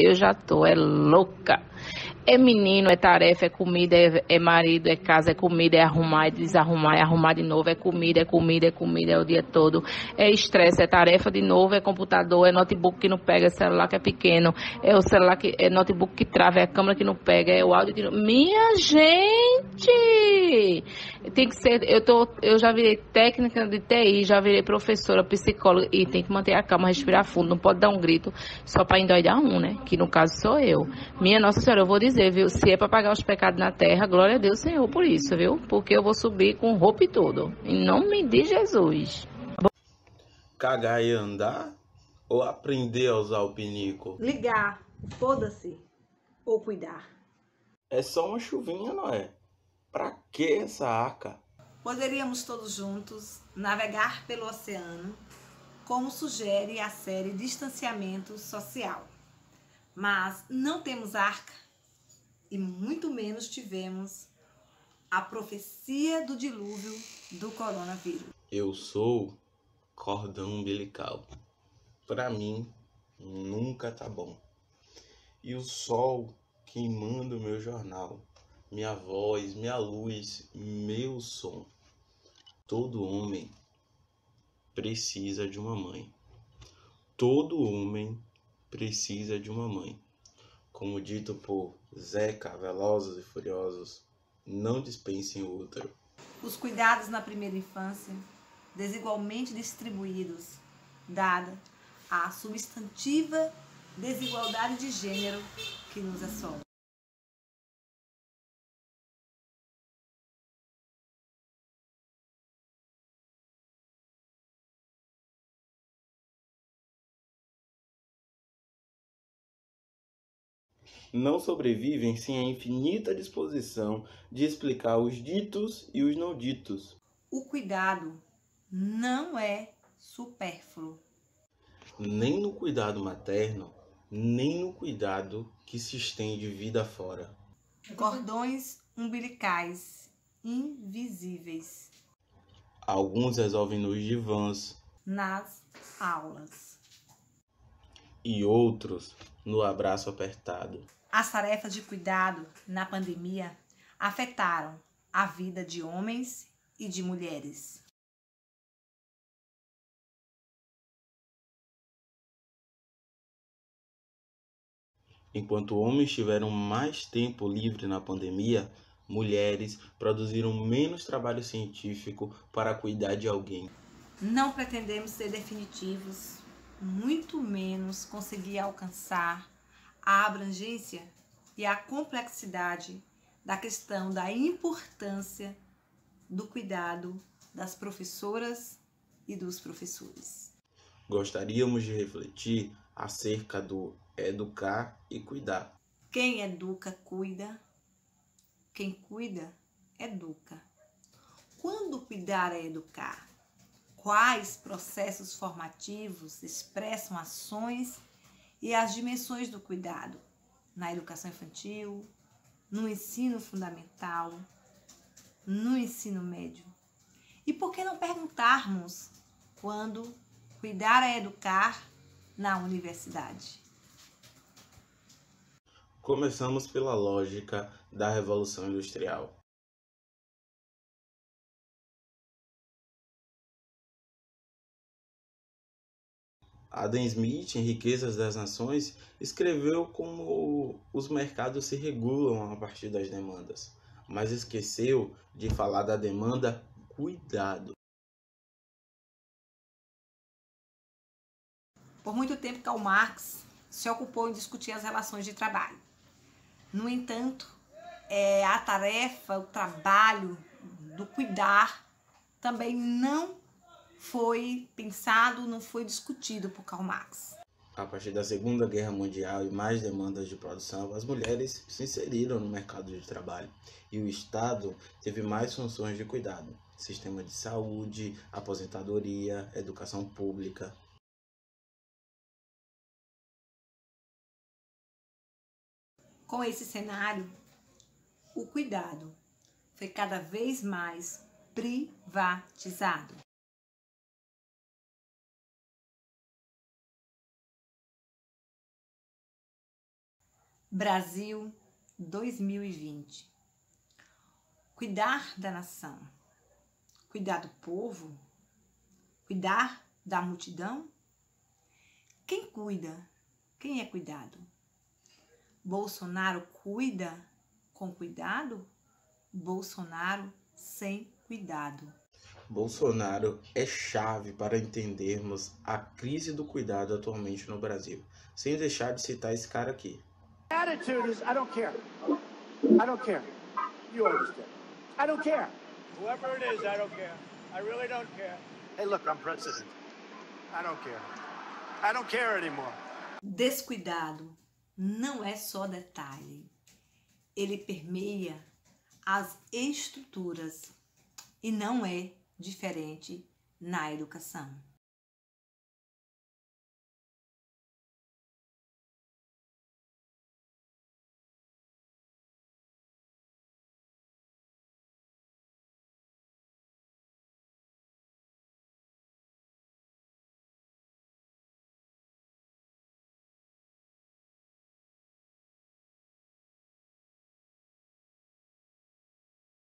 Eu já tô, é louca. É menino, é tarefa, é comida, é, é, marido, é casa, é comida, é arrumar, é desarrumar, é arrumar de novo, é comida, é comida, é comida, é o dia todo. É estresse, é tarefa de novo, é computador, é notebook que não pega, é celular que é pequeno, é o celular que é notebook que trava, é a câmera que não pega, é o áudio que não. Minha gente! Tem que ser, eu tô, eu já virei técnica de TI, já virei professora, psicóloga e tem que manter a calma, respirar fundo, não pode dar um grito só para endoidar um, né? Que no caso sou eu. Minha Nossa Senhora, eu vou dizer dizer, viu? Se é para pagar os pecados na terra, glória a Deus, Senhor, por isso, viu? Porque eu vou subir com roupa e tudo. Em nome de Jesus. Cagar e andar? Ou aprender a usar o pinico? Ligar, foda-se. Ou cuidar. É só uma chuvinha, não é? Pra que essa aca? Poderíamos todos juntos navegar pelo oceano, como sugere a série Distanciamento Social. Mas não temos arca e muito menos tivemos a profecia do dilúvio do coronavírus. Eu sou cordão umbilical. Para mim, nunca tá bom. E o sol queimando o meu jornal, minha voz, minha luz, meu som. Todo homem precisa de uma mãe. Todo homem precisa de uma mãe como dito por Zeca, Velozes e Furiosos, não dispensem o útero. Os cuidados na primeira infância, desigualmente distribuídos, dada a substantiva desigualdade de gênero que nos assola. Não sobrevivem sem a infinita disposição de explicar os ditos e os não ditos. O cuidado não é supérfluo. Nem no cuidado materno, nem no cuidado que se estende vida fora. Cordões umbilicais invisíveis. Alguns resolvem nos divãs, nas aulas. E outros no abraço apertado. As tarefas de cuidado na pandemia afetaram a vida de homens e de mulheres. Enquanto homens tiveram mais tempo livre na pandemia, mulheres produziram menos trabalho científico para cuidar de alguém. Não pretendemos ser definitivos, muito menos conseguir alcançar a abrangência e a complexidade da questão da importância do cuidado das professoras e dos professores. Gostaríamos de refletir acerca do educar e cuidar. Quem educa, cuida. Quem cuida, educa. Quando cuidar é educar? Quais processos formativos expressam ações e as dimensões do cuidado na educação infantil, no ensino fundamental, no ensino médio. E por que não perguntarmos quando cuidar é educar na universidade? Começamos pela lógica da Revolução Industrial. Adam Smith, em Riquezas das Nações, escreveu como os mercados se regulam a partir das demandas, mas esqueceu de falar da demanda cuidado. Por muito tempo, Karl Marx se ocupou em discutir as relações de trabalho. No entanto, é, a tarefa, o trabalho do cuidar também não foi pensado, não foi discutido por Karl Marx. A partir da Segunda Guerra Mundial e mais demandas de produção, as mulheres se inseriram no mercado de trabalho e o Estado teve mais funções de cuidado: sistema de saúde, aposentadoria, educação pública. Com esse cenário, o cuidado foi cada vez mais privatizado. Brasil 2020. Cuidar da nação, cuidar do povo, cuidar da multidão. Quem cuida? Quem é cuidado? Bolsonaro cuida com cuidado? Bolsonaro sem cuidado. Bolsonaro é chave para entendermos a crise do cuidado atualmente no Brasil, sem deixar de citar esse cara aqui. Attitude is I don't care. I don't care. You understand. I don't care. Whoever it is, I don't care. I really don't care. Hey, look, I'm president. I don't care. I don't care anymore. Descuidado não é só detalhe. Ele permeia as estruturas e não é diferente na educação.